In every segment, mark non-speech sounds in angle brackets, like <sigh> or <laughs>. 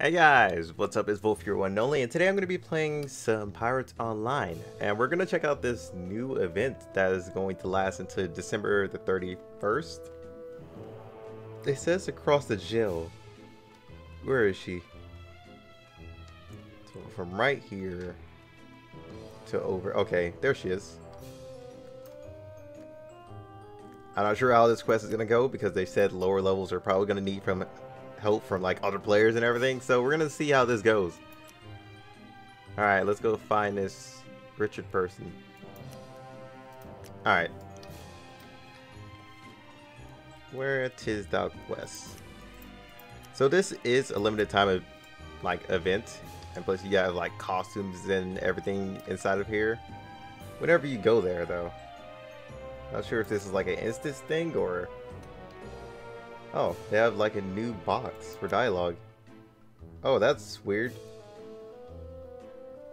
Hey guys, what's up? It's Volf, one and only, and today I'm going to be playing some Pirates Online. And we're going to check out this new event that is going to last until December the 31st. It says across the jail. Where is she? So from right here to over. Okay, there she is. I'm not sure how this quest is going to go because they said lower levels are probably going to need from help from like other players and everything. So we're gonna see how this goes. All right, let's go find this Richard person. All right. Where tis thou quest? So this is a limited time of like event, and plus you have like costumes and everything inside of here. Whenever you go there, though. Not sure if this is like an instance thing or Oh, they have like a new box for dialogue. Oh, that's weird.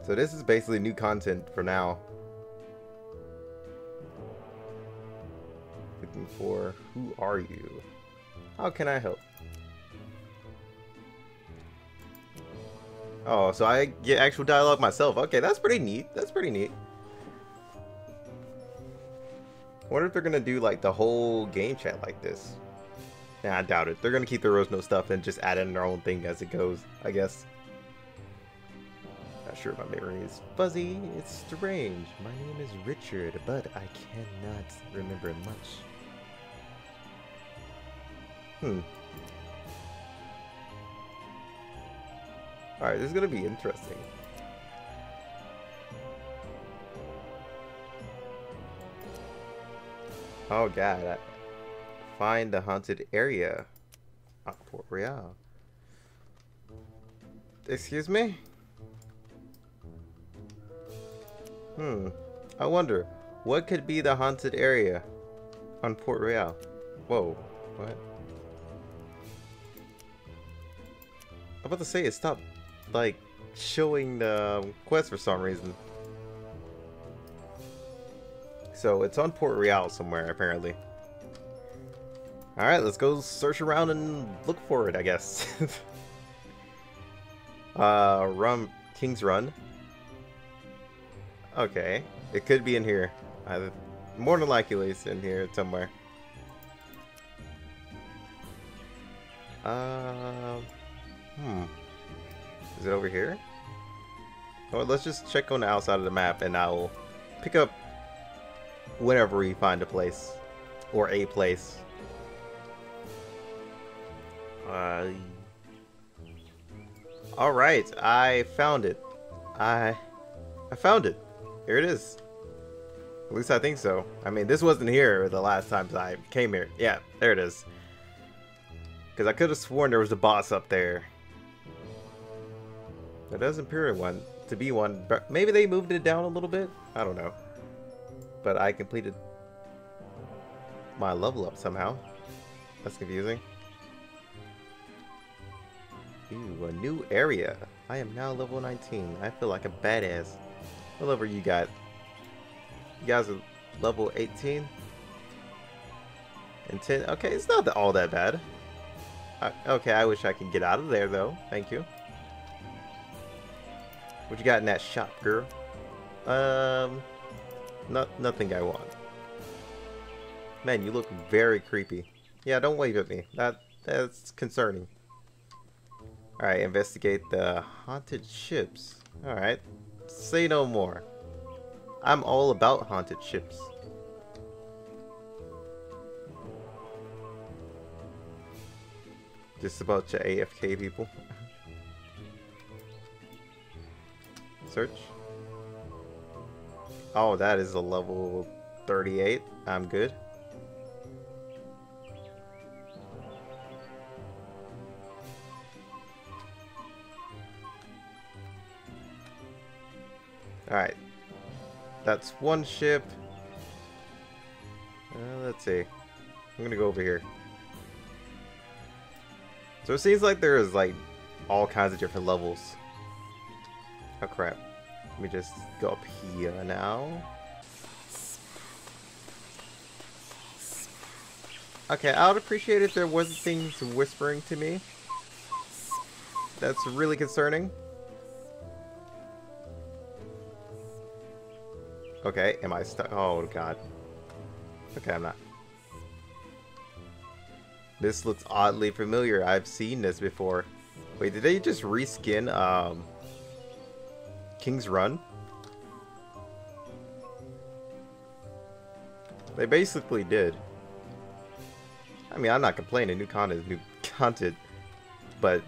So this is basically new content for now. Looking for who are you? How can I help? Oh, so I get actual dialogue myself. Okay, that's pretty neat. That's pretty neat. wonder if they're gonna do like the whole game chat like this. Nah, I doubt it. They're gonna keep the Rose stuff and just add in their own thing as it goes, I guess. Not sure if my memory is fuzzy. It's strange. My name is Richard, but I cannot remember much. Hmm. Alright, this is gonna be interesting. Oh god, Find the haunted area at Port Royal. Excuse me? Hmm. I wonder, what could be the haunted area on Port Royal? Whoa. What? I'm about to say it stopped, like, showing the quest for some reason. So, it's on Port Royal somewhere, apparently. Alright, let's go search around and look for it, I guess. <laughs> uh, Rum, King's Run. Okay, it could be in here. Uh, more than likely it's in here somewhere. Um, hmm. Is it over here? Oh, let's just check on the outside of the map and I'll pick up whenever we find a place. Or a place. Uh, all right, I found it. I, I found it. Here it is. At least I think so. I mean, this wasn't here the last time I came here. Yeah, there it is. Because I could have sworn there was a boss up there. It doesn't appear one to be one. But maybe they moved it down a little bit. I don't know. But I completed my level up somehow. That's confusing. Ooh, a new area. I am now level 19. I feel like a badass. What level you got? You guys are level 18? And 10? Okay, it's not all that bad. Okay, I wish I could get out of there, though. Thank you. What you got in that shop, girl? Um, not nothing I want. Man, you look very creepy. Yeah, don't wave at me. That that's concerning. Alright, investigate the haunted ships. Alright, say no more. I'm all about haunted ships. Just about to AFK people. <laughs> Search. Oh, that is a level 38. I'm good. That's one ship. Uh, let's see. I'm gonna go over here. So it seems like there's like all kinds of different levels. Oh crap. Let me just go up here now. Okay, I would appreciate if there wasn't things whispering to me. That's really concerning. Okay, am I stuck? Oh, God. Okay, I'm not. This looks oddly familiar. I've seen this before. Wait, did they just reskin um, King's Run? They basically did. I mean, I'm not complaining. New content is new <laughs> content. But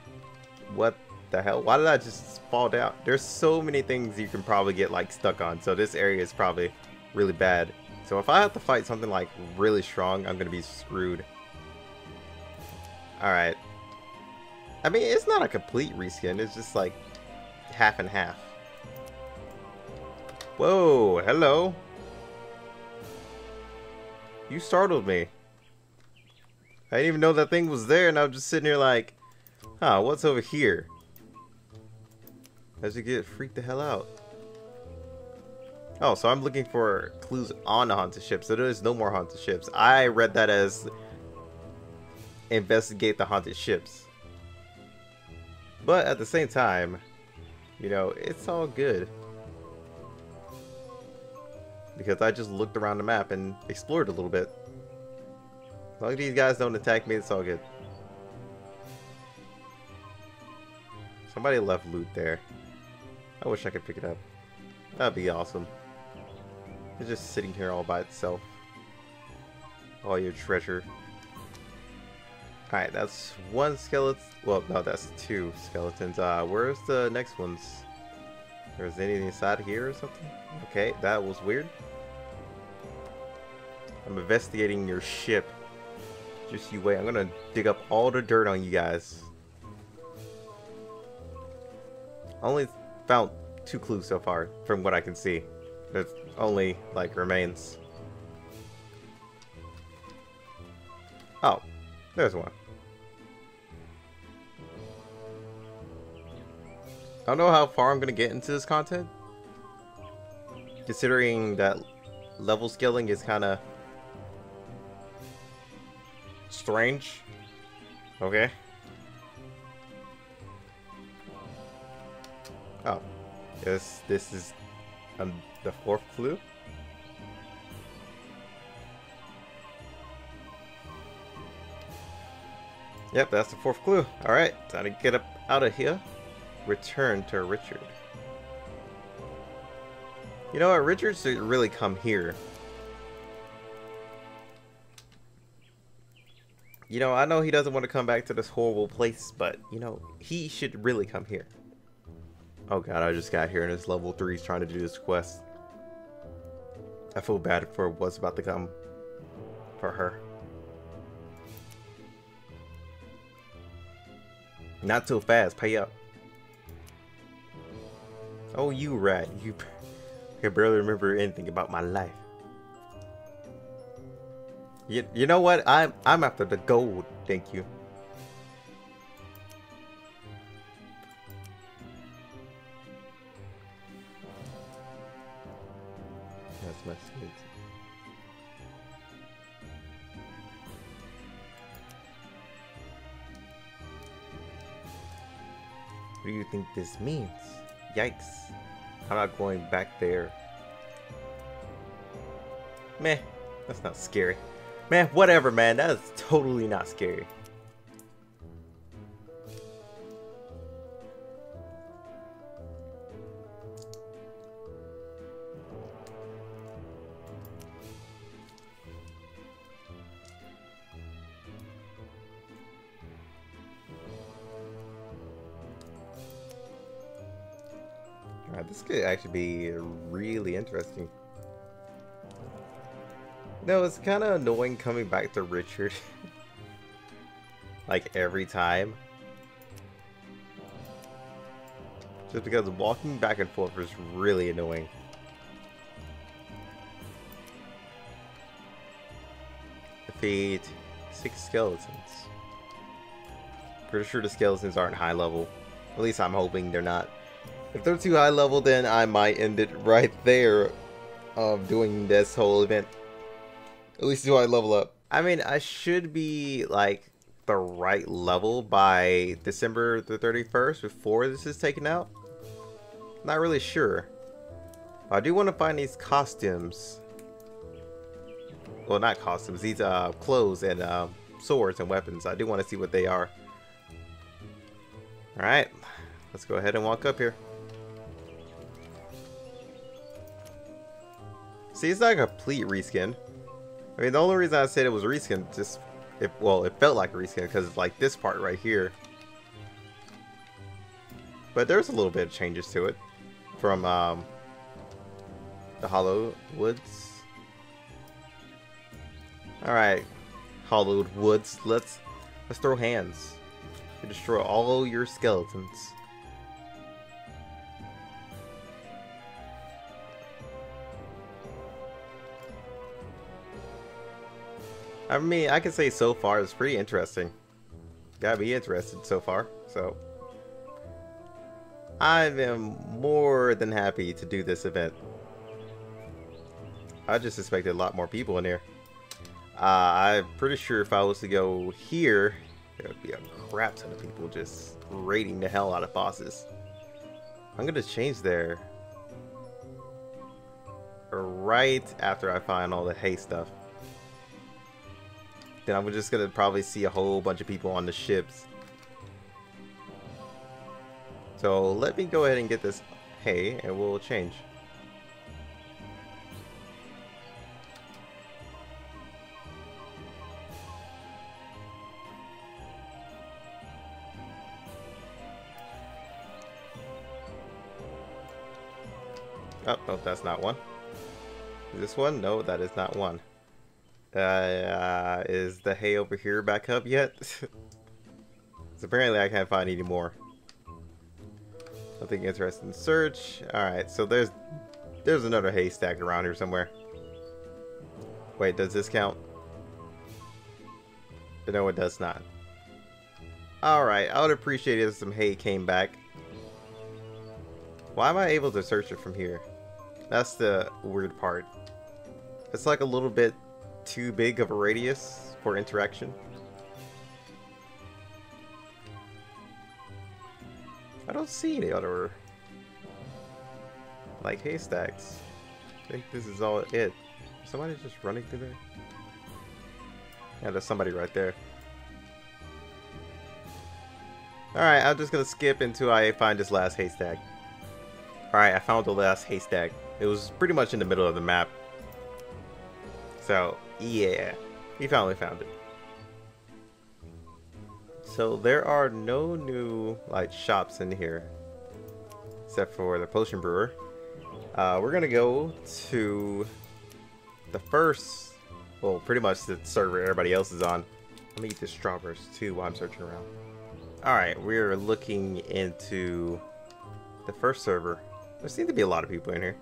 what the hell? Why did I just fall down? There's so many things you can probably get like stuck on. So this area is probably really bad. So if I have to fight something like really strong, I'm going to be screwed. Alright. I mean, it's not a complete reskin. It's just like half and half. Whoa, hello. You startled me. I didn't even know that thing was there, and I was just sitting here like, huh, what's over here? As you get freaked the hell out. Oh, so I'm looking for clues on the haunted ship, so there is no more haunted ships. I read that as investigate the haunted ships. But at the same time, you know, it's all good. Because I just looked around the map and explored a little bit. As long as these guys don't attack me, it's all good. Somebody left loot there. I wish I could pick it up. That'd be awesome. It's just sitting here all by itself. All your treasure. Alright, that's one skeleton. Well, no, that's two skeletons. Uh, where's the next ones? There's anything inside here or something? Okay, that was weird. I'm investigating your ship. Just you wait. I'm gonna dig up all the dirt on you guys. Only found two clues so far, from what I can see. There's only, like, remains. Oh, there's one. I don't know how far I'm going to get into this content. Considering that level scaling is kind of strange. Okay. Yes, this is um, the fourth clue. Yep, that's the fourth clue. Alright, time to get up out of here. Return to Richard. You know what, Richard should really come here. You know, I know he doesn't want to come back to this horrible place, but, you know, he should really come here. Oh god, I just got here and it's level 3 trying to do this quest. I feel bad for what's about to come for her. Not too fast, pay up. Oh, you rat. You can barely remember anything about my life. You, you know what? I'm I'm after the gold. Thank you. That's my. What do you think this means? Yikes. I'm not going back there. Meh. That's not scary. Man, whatever, man. That is totally not scary. Actually be really interesting. No, it's kind of annoying coming back to Richard. <laughs> like, every time. Just because walking back and forth is really annoying. Defeat six skeletons. Pretty sure the skeletons aren't high level. At least I'm hoping they're not. If they're too high level, then I might end it right there of doing this whole event. At least do I level up. I mean, I should be, like, the right level by December the 31st before this is taken out. Not really sure. I do want to find these costumes. Well, not costumes. These uh, clothes and uh, swords and weapons. I do want to see what they are. Alright. Let's go ahead and walk up here. See, it's not a complete reskin. I mean, the only reason I said it was reskin, just, it, well, it felt like a reskin because it's like this part right here. But there's a little bit of changes to it from um, the Hollow Woods. All right, Hallowed Woods. Let's let's throw hands to destroy all your skeletons. I mean, I can say so far it's pretty interesting. Gotta be interested so far, so. I am more than happy to do this event. I just expected a lot more people in here. Uh, I'm pretty sure if I was to go here, there would be a crap ton of people just raiding the hell out of bosses. I'm gonna change there right after I find all the hay stuff then I'm just gonna probably see a whole bunch of people on the ships. So let me go ahead and get this hay and we'll change. Oh, no, that's not one. Is this one? No, that is not one. Uh, is the hay over here back up yet? <laughs> apparently I can't find any more. Nothing interesting. Search. Alright, so there's there's another haystack around here somewhere. Wait, does this count? But No, it does not. Alright, I would appreciate it if some hay came back. Why am I able to search it from here? That's the weird part. It's like a little bit too big of a radius for interaction. I don't see any other like haystacks. I think this is all it. Somebody just running through there? Yeah, there's somebody right there. Alright, I'm just gonna skip until I find this last haystack. Alright, I found the last haystack. It was pretty much in the middle of the map. So, yeah, we finally found it. So there are no new like shops in here, except for the potion brewer. Uh, we're gonna go to the first, well, pretty much the server everybody else is on. Let me eat the strawberries too while I'm searching around. Alright, we're looking into the first server. There seem to be a lot of people in here.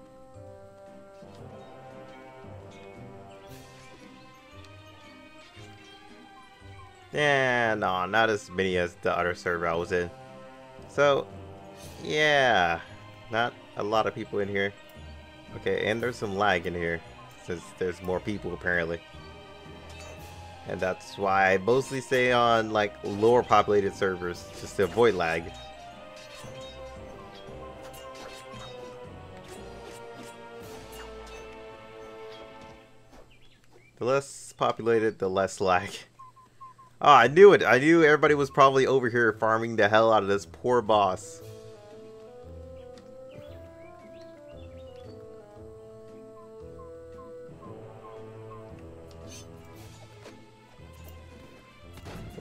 Yeah, no, not as many as the other server I was in. So, yeah, not a lot of people in here. Okay, and there's some lag in here, since there's more people apparently. And that's why I mostly stay on like lower populated servers, just to avoid lag. The less populated, the less lag. <laughs> Oh, I knew it. I knew everybody was probably over here farming the hell out of this poor boss.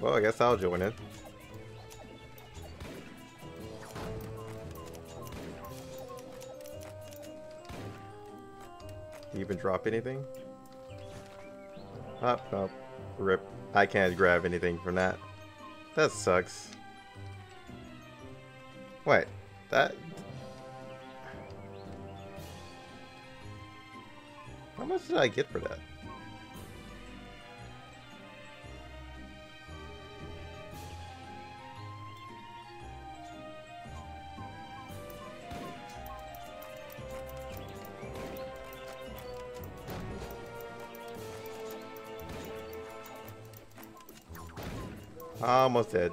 Well, I guess I'll join in. You even drop anything? Up, oh, up, rip. I can't grab anything from that. That sucks. Wait, that... How much did I get for that? Almost dead.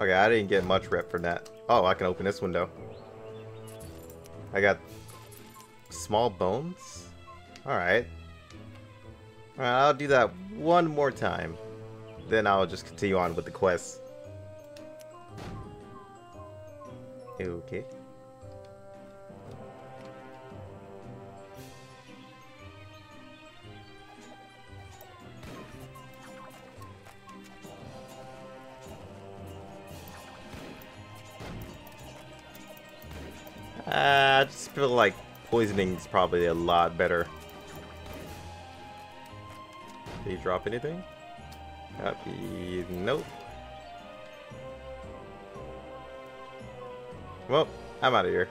Okay, I didn't get much rep from that. Oh, I can open this window. I got small bones? Alright. Alright, I'll do that one more time. Then I'll just continue on with the quest. Okay. I just feel like poisoning is probably a lot better. Did he drop anything? Nope. Well, I'm out of here.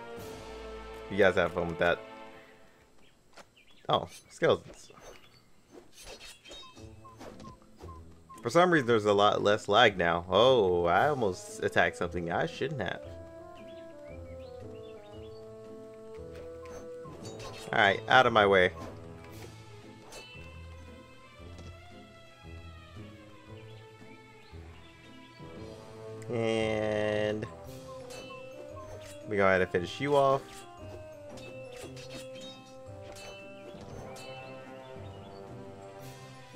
You guys have fun with that. Oh, skeletons. For some reason, there's a lot less lag now. Oh, I almost attacked something I shouldn't have. Alright, out of my way. And we go ahead and finish you off.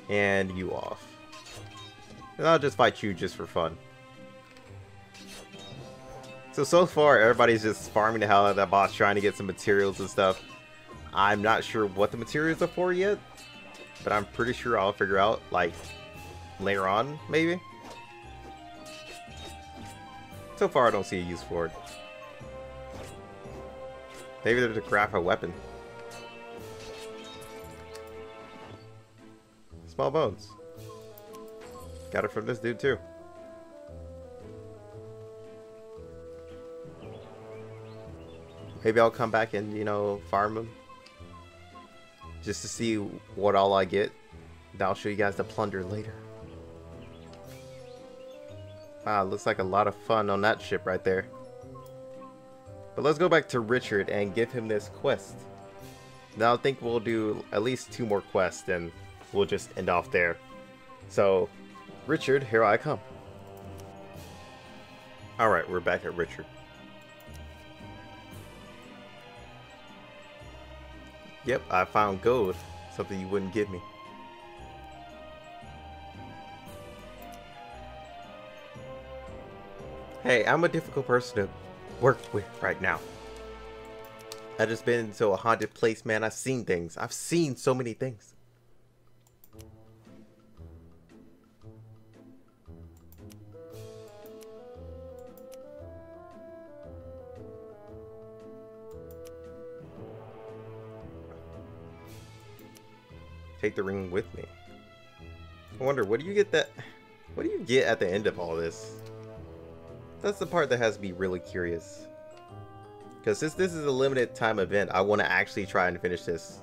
And you off. And I'll just fight you just for fun. So, so far, everybody's just farming the hell out of that boss, trying to get some materials and stuff. I'm not sure what the materials are for yet, but I'm pretty sure I'll figure out, like, later on, maybe. So far, I don't see a use for it. Maybe they're to craft a weapon. Small bones. Got it from this dude, too. Maybe I'll come back and, you know, farm them. Just to see what all I get. I'll show you guys the plunder later. Wow, looks like a lot of fun on that ship right there. But let's go back to Richard and give him this quest. Now I think we'll do at least two more quests and we'll just end off there. So, Richard, here I come. Alright, we're back at Richard. Yep, I found gold. Something you wouldn't give me. Hey, I'm a difficult person to work with right now. I've just been to a haunted place, man. I've seen things. I've seen so many things. Take the ring with me. I wonder, what do you get that... What do you get at the end of all this? That's the part that has me really curious. Because since this is a limited time event, I want to actually try and finish this.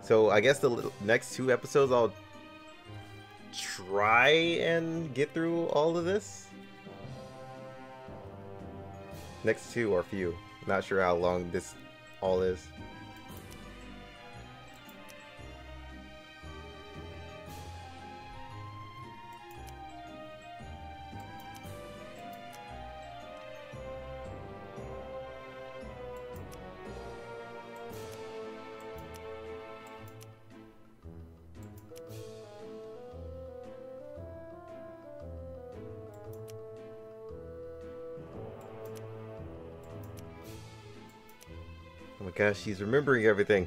So I guess the next two episodes I'll try and get through all of this. Next two or few. Not sure how long this all is. Gosh, she's remembering everything.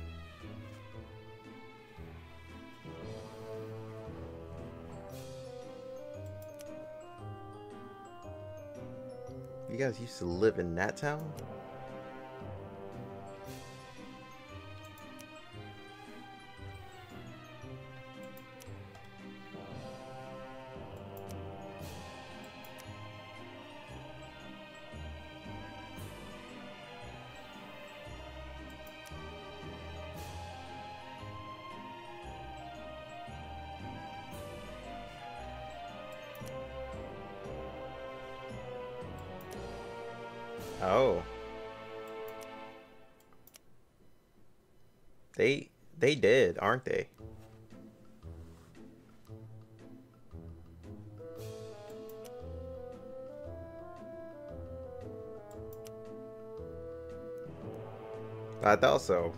You guys used to live in that town? Oh. They they did, aren't they? I thought so.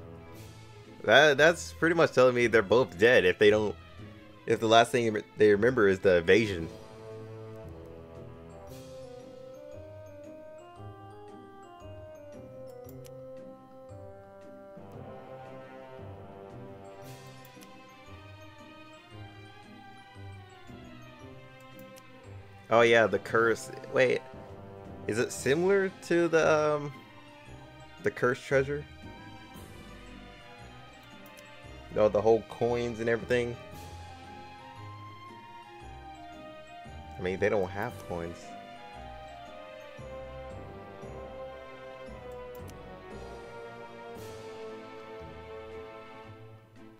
That that's pretty much telling me they're both dead if they don't if the last thing they remember is the evasion. Oh yeah, the curse. Wait, is it similar to the um, the cursed treasure? No, the whole coins and everything. I mean, they don't have coins.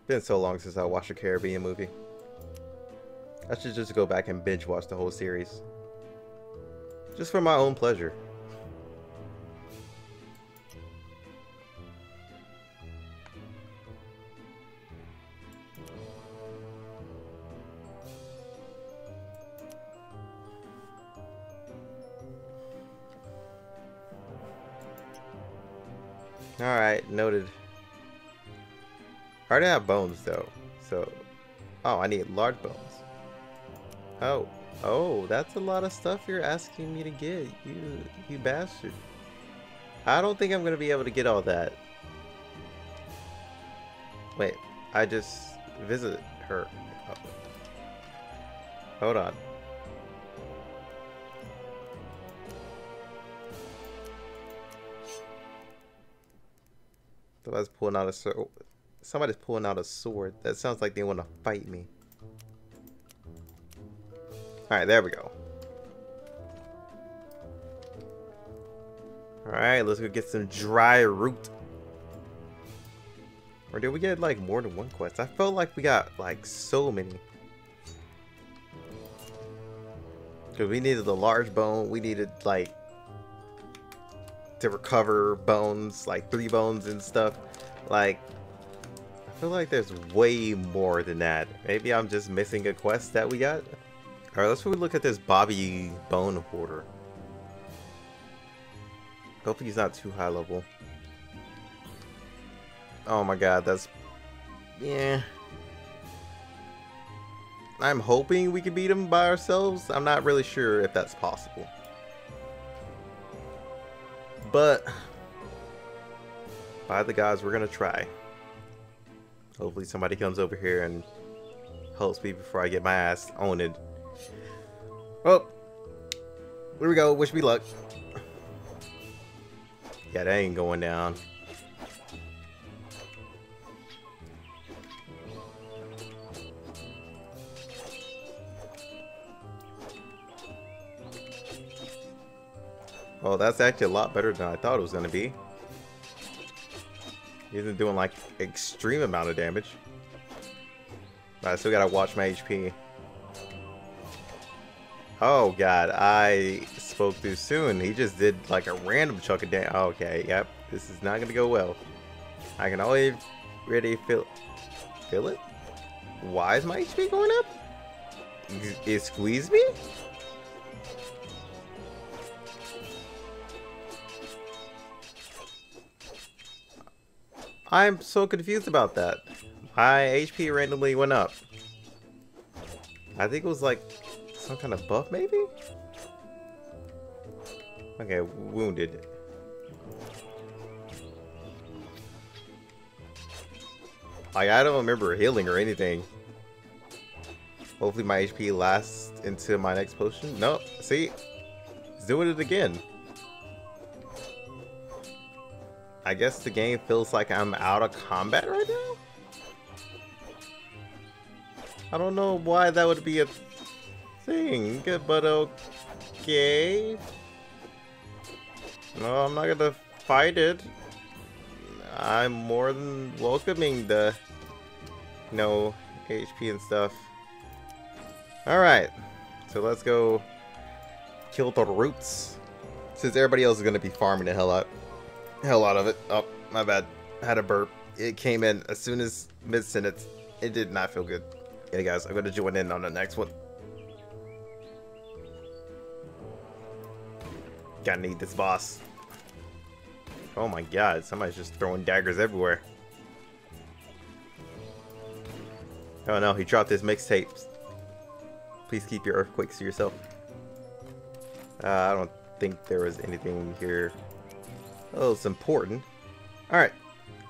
Been so long since I watched a Caribbean movie. I should just go back and binge watch the whole series. Just for my own pleasure. Alright, noted. I already have bones though, so... Oh, I need large bones. Oh, oh, that's a lot of stuff you're asking me to get, you, you bastard. I don't think I'm gonna be able to get all that. Wait, I just visited her. Oh. Hold on. Somebody's pulling out a sword. Somebody's pulling out a sword. That sounds like they want to fight me. Alright, there we go. Alright, let's go get some dry root. Or did we get like more than one quest? I felt like we got like so many. Because we needed the large bone, we needed like to recover bones, like three bones and stuff. Like, I feel like there's way more than that. Maybe I'm just missing a quest that we got. Alright, let's look at this Bobby Bone Hoarder. Hopefully he's not too high level. Oh my god, that's... Yeah. I'm hoping we can beat him by ourselves. I'm not really sure if that's possible. But by the gods, we're gonna try. Hopefully somebody comes over here and helps me before I get my ass owned. Oh, here we go. Wish me luck. Yeah, that ain't going down. Well, that's actually a lot better than I thought it was going to be. He isn't doing like extreme amount of damage. But I still gotta watch my HP. Oh god, I spoke too soon. He just did like a random chunk of damage. Oh, okay, yep, this is not gonna go well. I can only really feel feel it. Why is my HP going up? It squeezed me? I'm so confused about that. My HP randomly went up. I think it was like some kind of buff maybe? Okay, wounded. Like, I don't remember healing or anything. Hopefully my HP lasts into my next potion. No, see? He's doing it again. I guess the game feels like I'm out of combat right now? I don't know why that would be a thing, but okay. No, I'm not gonna fight it. I'm more than welcoming the, you know, HP and stuff. Alright, so let's go kill the roots. Since everybody else is gonna be farming the hell out hell out of it. Oh, my bad. I had a burp. It came in as soon as mid-sentence. It did not feel good. Hey guys, I'm gonna join in on the next one. Gotta need this boss. Oh my god, somebody's just throwing daggers everywhere. Oh no, he dropped his mixtapes. Please keep your earthquakes to yourself. Uh, I don't think there was anything here. Oh, it's important. Alright,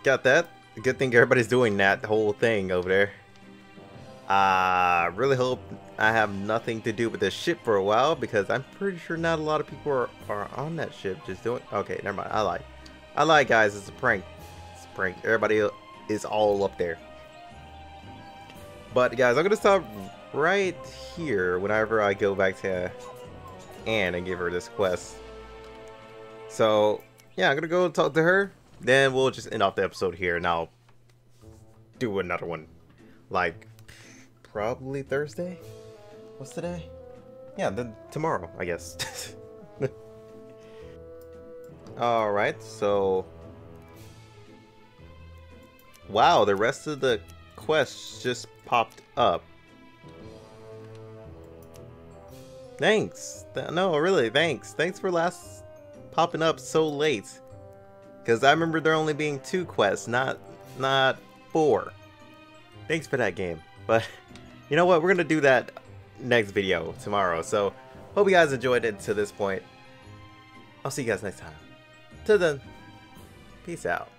got that. Good thing everybody's doing that whole thing over there. I uh, really hope I have nothing to do with this ship for a while because I'm pretty sure not a lot of people are, are on that ship just doing... Okay, never mind. I lied. I lied, guys. It's a prank. It's a prank. Everybody is all up there. But, guys, I'm going to stop right here whenever I go back to Anne and give her this quest. So, yeah, I'm going to go talk to her. Then we'll just end off the episode here and I'll do another one. Like, probably Thursday? What's today? Yeah, then tomorrow, I guess. <laughs> Alright, so... Wow, the rest of the quests just popped up. Thanks. No, really, thanks. Thanks for last popping up so late. Because I remember there only being two quests, not not four. Thanks for that game. But <laughs> you know what? We're going to do that next video tomorrow. So hope you guys enjoyed it to this point. I'll see you guys next time. Till then, peace out.